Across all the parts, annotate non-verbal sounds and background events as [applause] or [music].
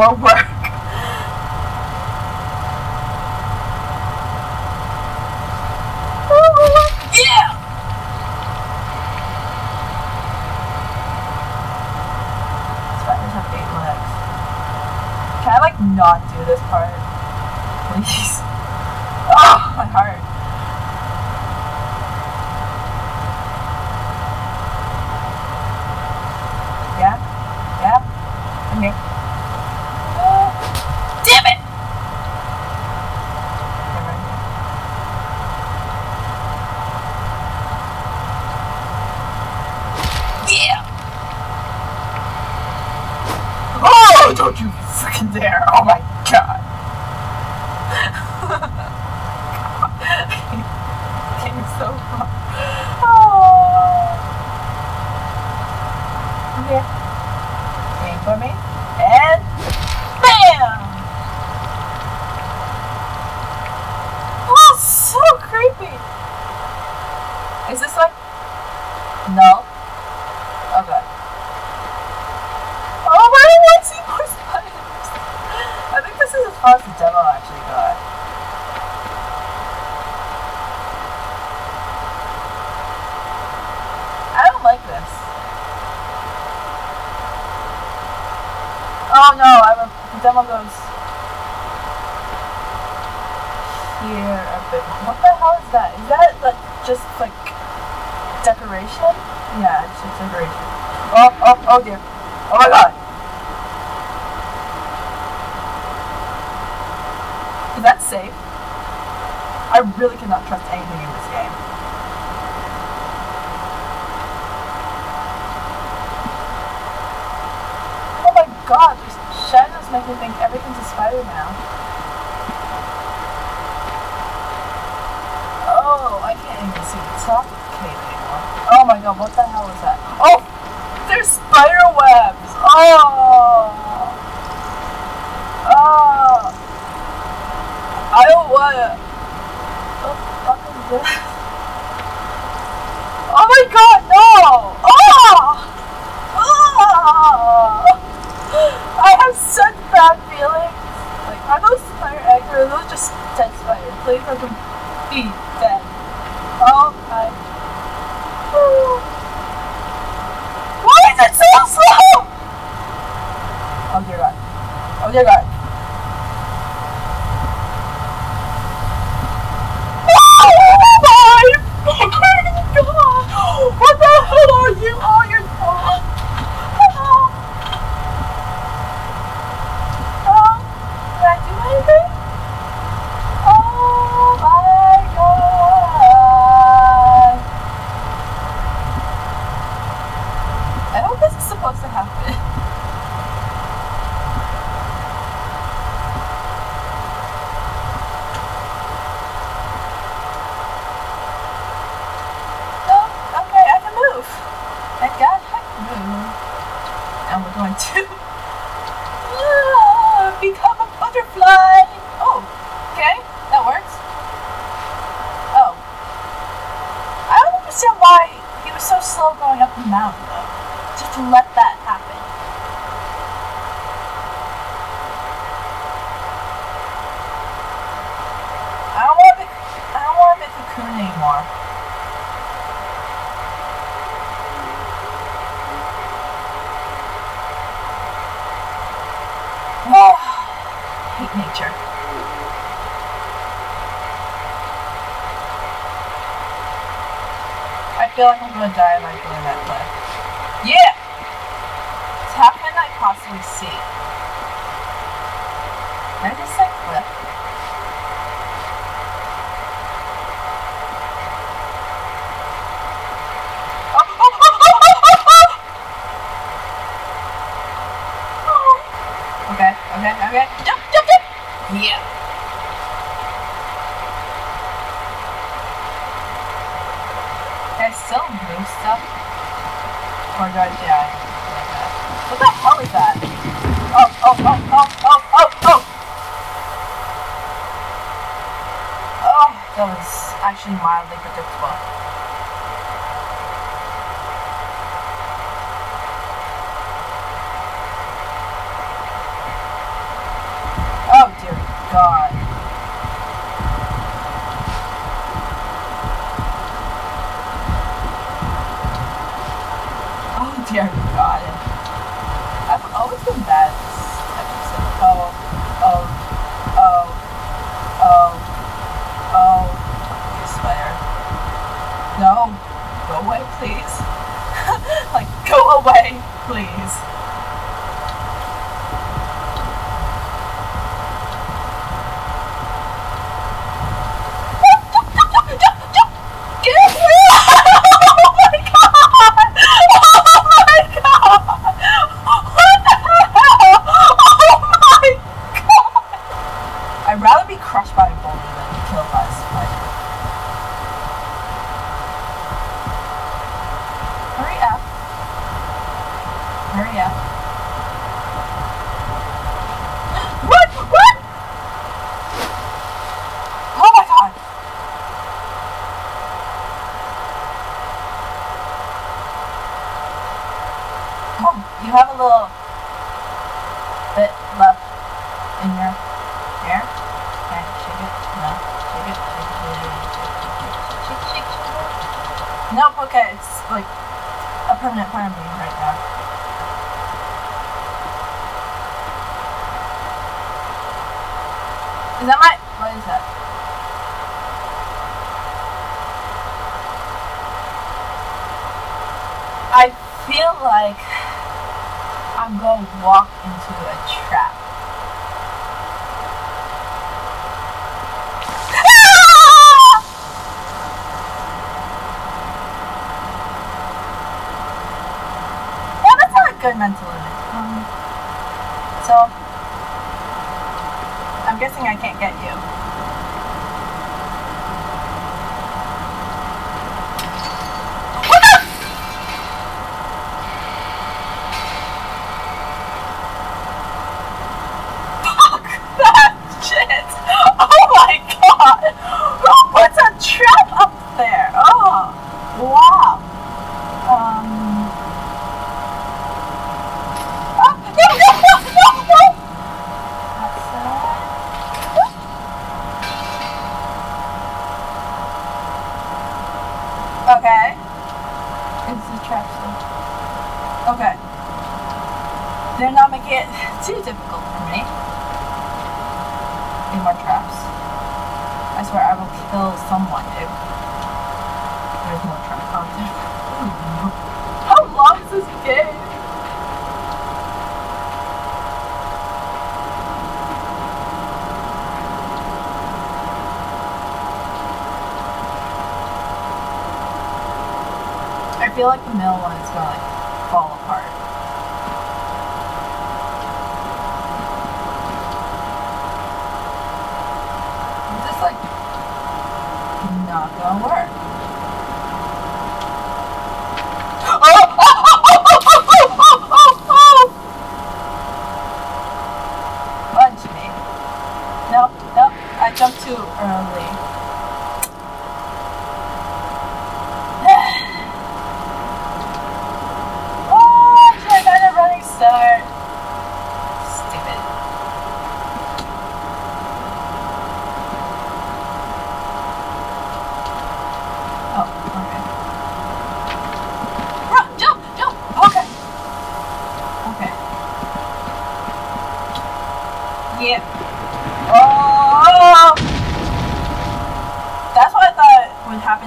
more work. yeah! Spiders have eight legs. Can I like not do this part? Please. Oh, my heart. Yeah? Yeah? I'm here. Uh, damn it! Okay, right here. Yeah! Oh, don't you freaking dare! Oh my god! Came so far. Oh. Okay. Aim for me. And BAM! Oh, so creepy! Is this like no? Okay. Oh my, I want to see more spiders. I think this is as far as the demo actually got. I don't like this. Oh no, I goes here a bit. What the hell is that? Is that like just like decoration? Yeah, it's just decoration. Oh, oh, oh dear. Oh my god. Is that safe? I really cannot trust anything in this game. Oh my god, make me think everything's a spider now. Oh, I can't even see the top cave anymore. Oh my god, what the hell is that? Oh! There's spider webs! Oh! Oh! I don't wanna. What the oh, fuck is this? Oh my god, no! Oh! Oh! Bad feelings. Like, are those spider eggs or are those just dead spiders? Please let them be dead. Oh my. Why is it so slow? Oh dear god. Oh dear god. Oh my fucking god! What the hell are you? Oh, you're gone. Oh. Oh, did I do anything? Oh my god! I hope this is supposed to happen. Oh, okay, I can move. Thank God I can move. And we're going to become a butterfly. Oh, okay, that works. Oh. I don't understand why he was so slow going up the mountain, though. Just let that happen. hate nature. I feel like I'm gonna die by doing that cliff. Yeah! So how can I possibly see? Can I just oh, oh! Okay, okay, okay. Jump, jump, jump! Yeah. Can I still move stuff? Oh or do I die? What the hell is that? Oh, oh, oh, oh, oh, oh, oh! Oh, that was actually mildly predictable. Oh dear God. Oh dear God. I've always been bad at this episode. Oh, oh, oh, oh, oh. I swear. No. Go away, please. [laughs] like, go away, please. Get away! Oh my god! Oh my god! What the hell? Oh my god! I'd rather be crushed by a boulder than killed by a spider. Hurry up. Hurry up. Run! Run! Oh my god! Oh, you have a little bit left in your hair. Okay, shake it. No, shake it. Shake it. Shake it. Shake, shake, shake, shake. Nope. Okay, it's like a permanent part of me right now. Is that my? What is that? I feel like I'm gonna walk into a trap. yeah, that's not a good mental image. Um, so, I'm guessing I can't get you. What the? Fuck that shit! Oh my god! Who puts a trap up there? Oh, wow. Um. Ah, no, no, no, no, no! That's it. Okay. Is the trap still? Okay. They're not making it too difficult for me. Any more traps? I swear I will kill someone there's more traps out there. How long is this game? I feel like the middle one is gonna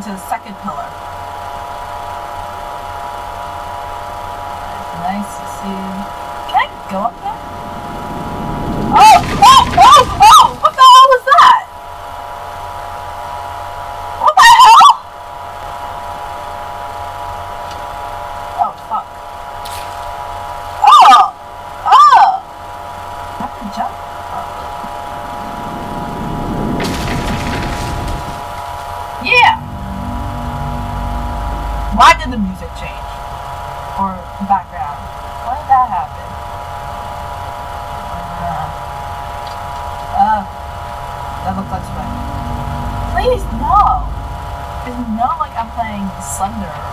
into the second pillar. of a clutch button. Please, no! It's not like I'm playing Slender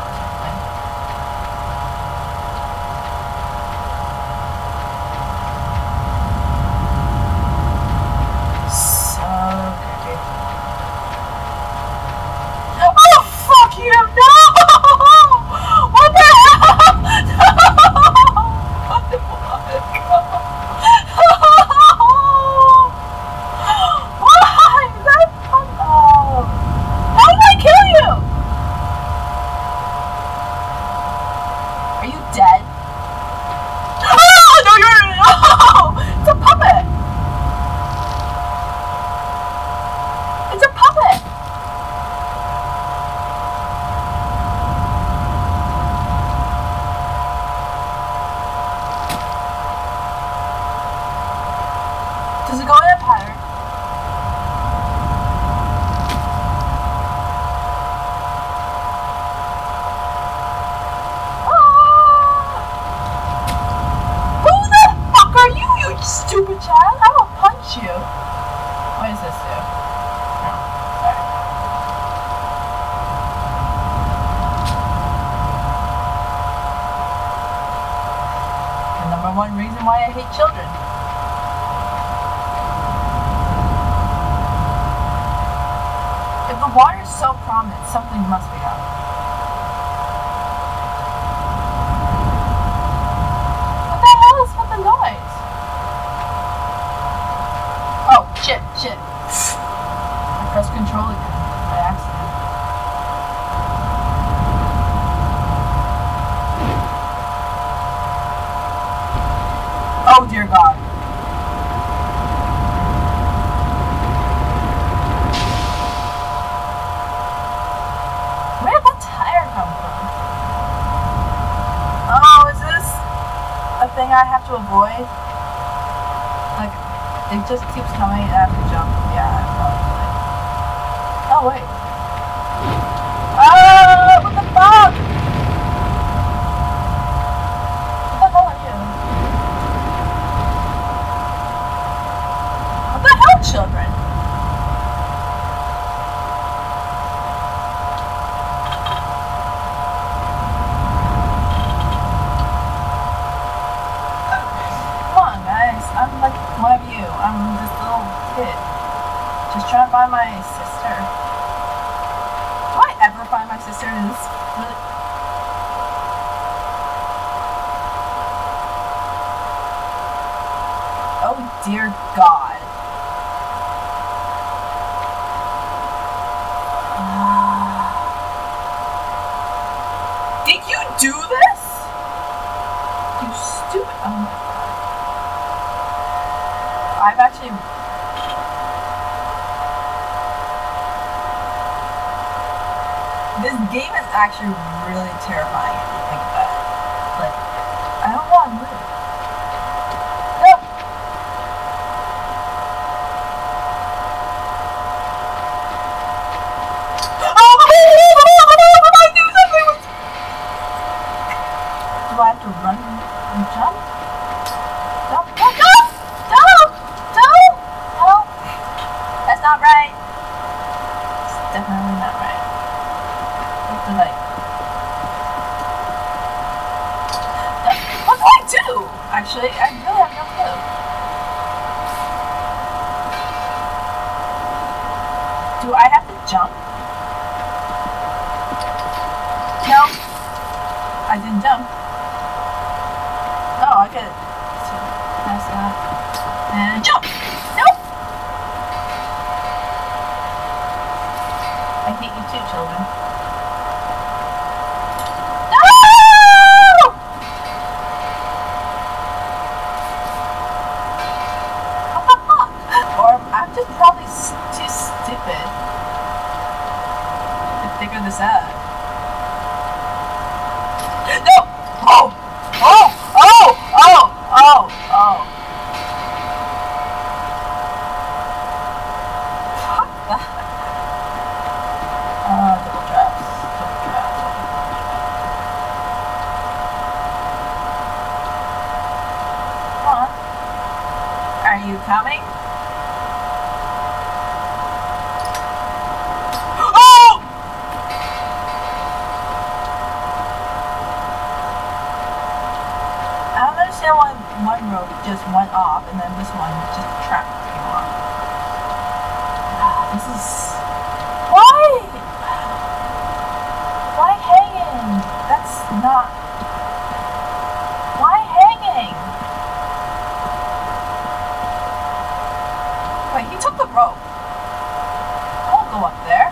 you. What this do? No. Sorry. The number one reason why I hate children. If the water is so prominent, something must be just keeps coming I have to jump. Yeah. Oh, wait. Ah, what the fuck? What the hell, children? do this? You stupid. Oh. I've actually. This game is actually really terrifying you coming? Oh! I don't understand why one rope just went off and then this one just trapped you on. Ah, this is why? Why hanging? That's not. Why hanging? Wait, he took the rope. I won't go up there.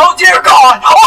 Oh dear God! Oh!